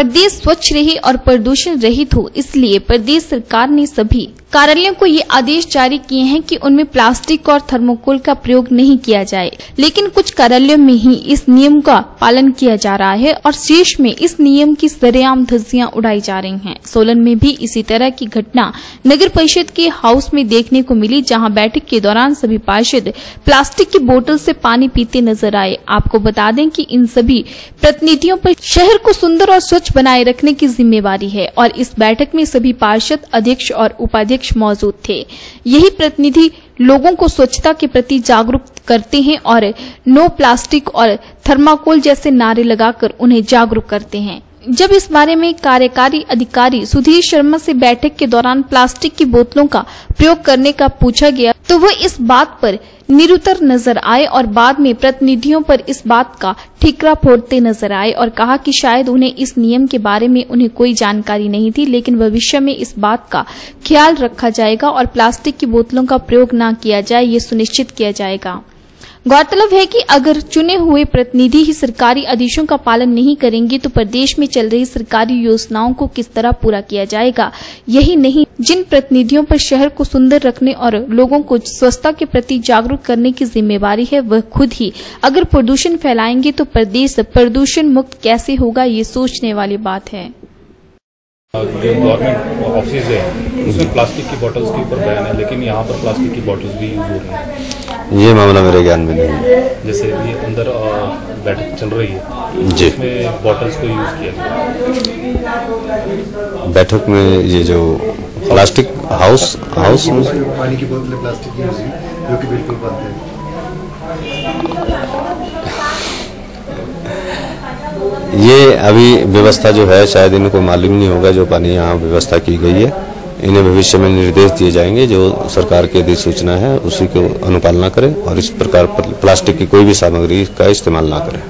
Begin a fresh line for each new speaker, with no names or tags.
प्रदेश स्वच्छ रहे और प्रदूषण रहित हो इसलिए प्रदेश सरकार ने सभी कार्यालयों को ये आदेश जारी किए हैं कि उनमें प्लास्टिक और थर्मोकोल का प्रयोग नहीं किया जाए, लेकिन कुछ कार्यालयों में ही इस नियम का पालन किया जा रहा है और शेष में इस नियम की सरेआम धज्जियाँ उड़ाई जा रही हैं। सोलन में भी इसी तरह की घटना नगर परिषद के हाउस में देखने को मिली, जहाँ बैठक के दौरान सभी पार्षद प्लास्टिक की बोतल से पानी पीते नज़र आए। आपको बता दें कि इन सभी प्रतिनिधियों पर शहर को सुंदर और स्वच्छ बनाए रखने की जिम्मेवारी है और इस बैठक में सभी पार्षद अध्यक्ष और उपाध्यक्ष मौजूद थे। यही प्रतिनिधि लोगों को स्वच्छता के प्रति जागरूक करते हैं और नो प्लास्टिक और थर्माकोल जैसे नारे लगाकर उन्हें जागरूक करते हैं। जब इस बारे में कार्यकारी अधिकारी सुधीर शर्मा से बैठक के दौरान प्लास्टिक की बोतलों का प्रयोग करने का पूछा गया तो वह इस बात पर निरुतर नज़र आए और बाद में प्रतिनिधियों पर इस बात का ठीकरा फोड़ते नज़र आए और कहा कि शायद उन्हें इस नियम के बारे में उन्हें कोई जानकारी नहीं थी, लेकिन भविष्य में इस बात का ख्याल रखा जाएगा और प्लास्टिक की बोतलों का प्रयोग न किया जाए, ये सुनिश्चित किया जाएगा। गौरतलब है कि अगर चुने हुए प्रतिनिधि ही सरकारी आदेशों का पालन नहीं करेंगे तो प्रदेश में चल रही सरकारी योजनाओं को किस तरह पूरा किया जाएगा? यही नहीं, जिन प्रतिनिधियों पर शहर को सुंदर रखने और लोगों को स्वच्छता के प्रति जागरूक करने की जिम्मेवारी है, वह खुद ही। अगर प्रदूषण फैलाएँगे तो प्रदेश प्रदूषण मुक्त कैसे होगा, ये सोचने वाली बात है।
गवर्नमेंट ऑफ़िस है, उसमें प्लास्टिक की बोतल्स के ऊपर बैन है, लेकिन यहाँ पर प्लास्टिक की बोतल्स भी
ये मामला मेरे ज्ञान में नहीं है।
जैसे ये अंदर बैठक चल रही है।
जी।
बोतल्स को यूज़ किया गया।
बैठक में ये जो प्लास्टिक हाउस हाउस
पानी की बोतलें प्लास्टिक की हुई जो कि बिल्कुल बंद है।
ये अभी व्यवस्था जो है शायद इनको मालूम नहीं होगा जो पानी यहाँ व्यवस्था की गई है। इन्हें भविष्य में निर्देश दिए जाएँगे, जो सरकार की अधिसूचना है, उसी को अनुपालना करें और इस प्रकार प्लास्टिक की कोई भी सामग्री का इस्तेमाल ना करें।